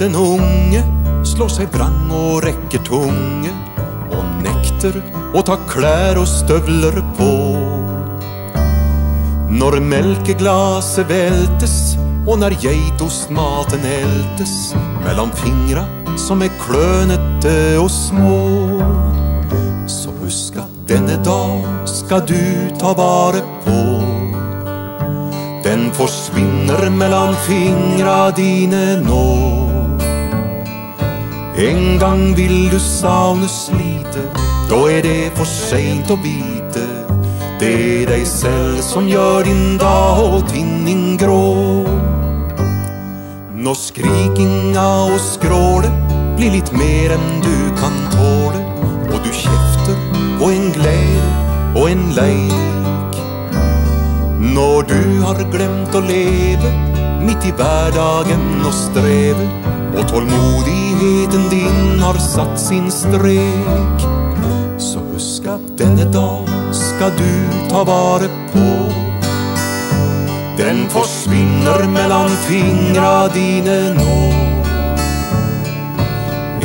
Den unge slår seg vrang og rekker tunge og nekter å ta klær og støvler på. Når melkeglaset veltes og når geitostmaten eltes mellom fingra som er klønete og små. Så husk at denne dag skal du ta vare på. Den forsvinner mellom fingra dine nå. En gang vil du savne slite, da er det for seint å vite. Det er deg selv som gjør din dag og tinning grå. Når skrikinga og skrålet blir litt mer enn du kan tåle, og du kjefter på en glede og en leik. Har glemt å leve midt i hverdagen og streve, og tålmodigheten din har satt sin strek, så husk at denne dag skal du ta vare på. Den forsvinner mellom fingra dine nå.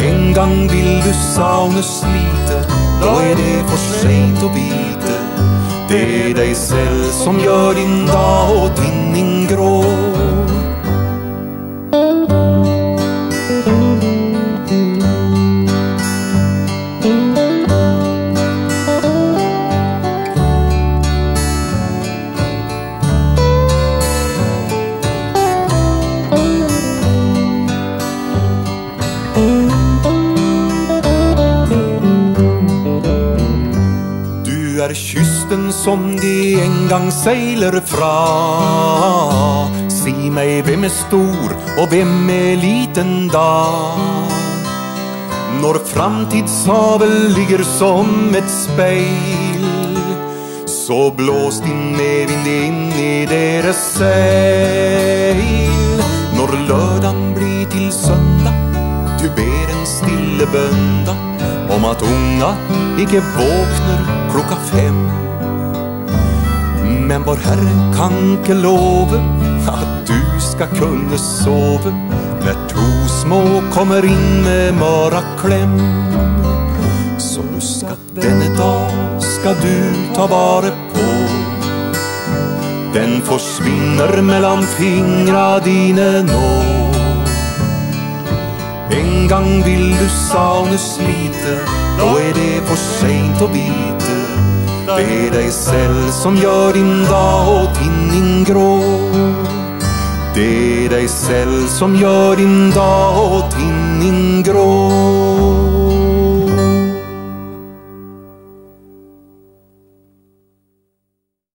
En gang vil du savne slitet, da er det for seint å vite. Det deg selv som gjør din dag og din grå. Er kysten som de en gang seiler fra. Si meg, hvem er stor, og hvem er liten da? Når framtidshavet ligger som et speil, så blås din medvind inn i deres seil. Når lørdagen blir til søndag, du ber en stille bønn da om at unga ikke våkner klokka fem. Men vår Herre kan ikke love at du skal kunne sove når to små kommer inn med morgenklem. Så husk at denne dag skal du ta vare på. Den forsvinner mellom fingra dine nå. Gang vil du savne slite, nå er det for seint å vite. Det er deg selv som gjør din dag og tinning grå. Det er deg selv som gjør din dag og tinning grå.